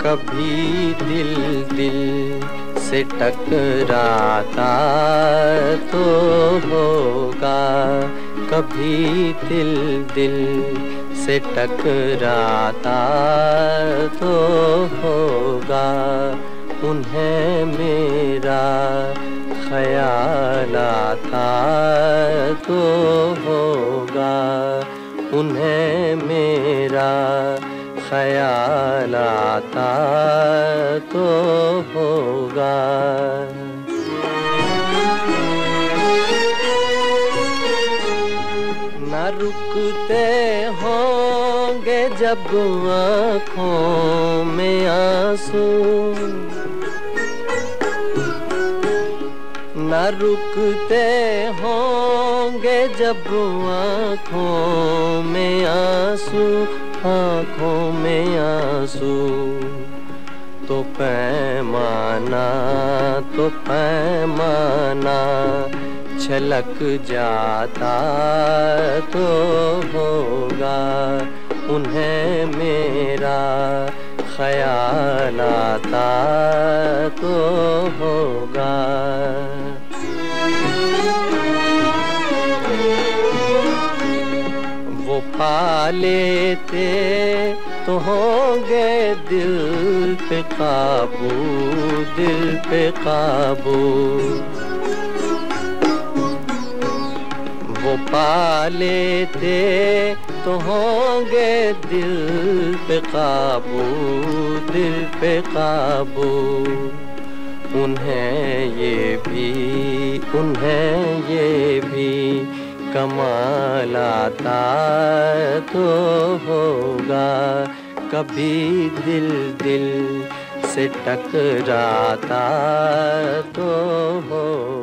कभी दिल दिल से टकराता कभी दिल दिल से टकराता तो होगा उन्हें मेरा ख्याल आता तो होगा उन्हें मेरा ख्याल आता तो होगा। रुकते होंगे जब आँखों में आँसू। न रुकते होंगे जब आँखों में आँसू, आँखों में आँसू। तो पैमाना तो पैमाना छलक जाता तो होगा उन्हें मेरा ख्याल आता तो होगा। वो पा लेते तो होंगे दिल पे काबू, दिल पे काबू। वो पा लेते तो होंगे दिल पे काबू, दिल पे काबू। उन्हें ये भी, उन्हें ये भी कमाल आता तो होगा। कभी दिल दिल से टकराता तो होगा।